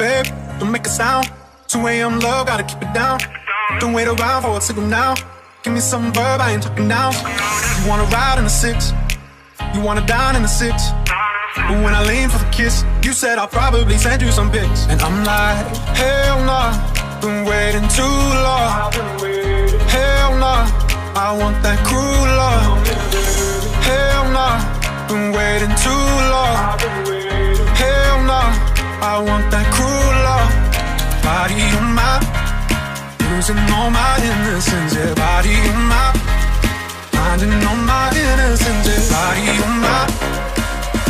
Babe, don't make a sound. 2 a.m. love, gotta keep it down. Don't wait around for a signal now. Give me some verb, I ain't talking now. You wanna ride in the six, you wanna dine in the six. But when I lean for the kiss, you said I'll probably send you some pics. And I'm like, hell nah, been waiting too long. Hell nah, I want that cruel love. Hell nah, been waiting too long. Cruel love. Body on my, losing all my innocence. Yeah, body on my, finding all my innocence. Yeah, body on my,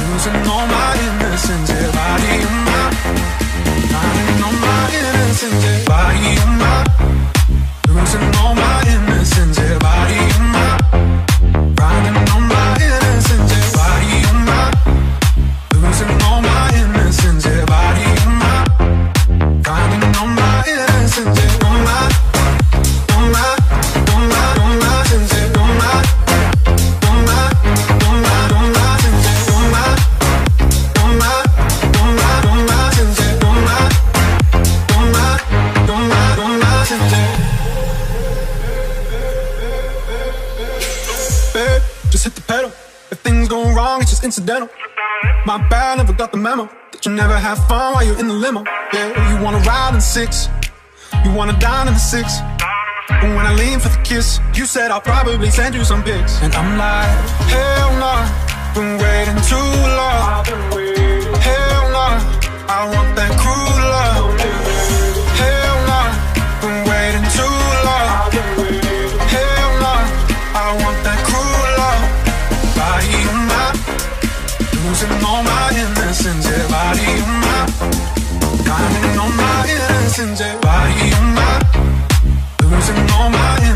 losing all my innocence. Yeah, body on my, finding all my innocence. Yeah, body on my, just hit the pedal. If things go wrong, it's just incidental. My bad, never got the memo. That you never have fun while you're in the limo. Yeah, you wanna ride in six. You wanna dine in the six. But when I lean for the kiss, you said I'll probably send you some pics. And I'm like, hell nah, been waiting too long. Hell nah, I want that love. to know my innocence, yeah, you my Gotta know my innocence, yeah, you my Losing all my innocence